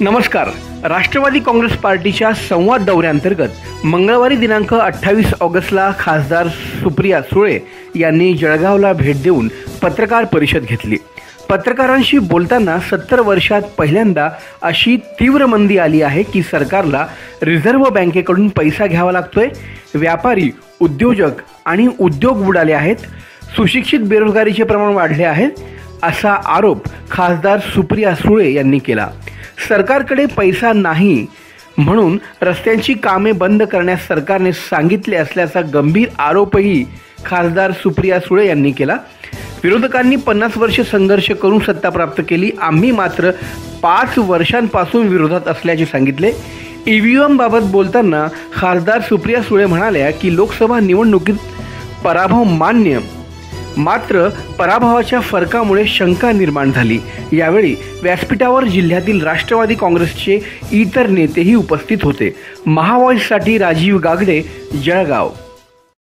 नमस्कार. राष्ट्रवादी काँग्रेस पार्टीच्या संवाद दौऱ्याअंतर्गत मंगळवारी दिनांक अठ्ठावीस ऑगस्टला खासदार सुप्रिया सुळे यांनी जळगावला भेट देऊन पत्रकार परिषद घेतली. पत्रकारांशी बोलताना सत्तर वर्षात पहिल्यांदा अशी तीव्र मंदी आली आहे की सरकारला रिझर्व्ह बँकेकडून पैसा घ्यावा लागतोय व्यापारी उद्योजक आणि उद्योग बुडाले आहेत सुशिक्षित बेरोजगारीचे प्रमाण वाढले आहे असा आरोप खासदार सुप्रिया सुळे यांनी केला. सरकारकडे पैसा नाही म्हणून रस्त्यांची कामे बंद करण्यास सरकारने सांगितले असल्याचा गंभीर आरोपही खासदार सुप्रिया सुळे यांनी केला. विरोधकांनी पन्नास वर्ष संघर्ष करून सत्ता प्राप्त केली. आम्ही मात्र पाच वर्षांपासून विरोधात असल्याचे सांगितले. ईव्हीएम बाबत बोलताना खासदार सुप्रिया सुळे म्हणाल्या की लोकसभा निवडणुकीत पराभव मान्य मात्र पराभवाच्या फरकामुळे शंका निर्माण झाली. यावेळी व्यासपीठावर जिल्ह्यातील राष्ट्रवादी काँग्रेसचे इतर नेतेही उपस्थित होते. महावॉइससाठी राजीव गागडे जळगाव.